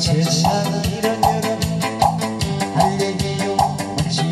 세상 이런 여름 할 얘기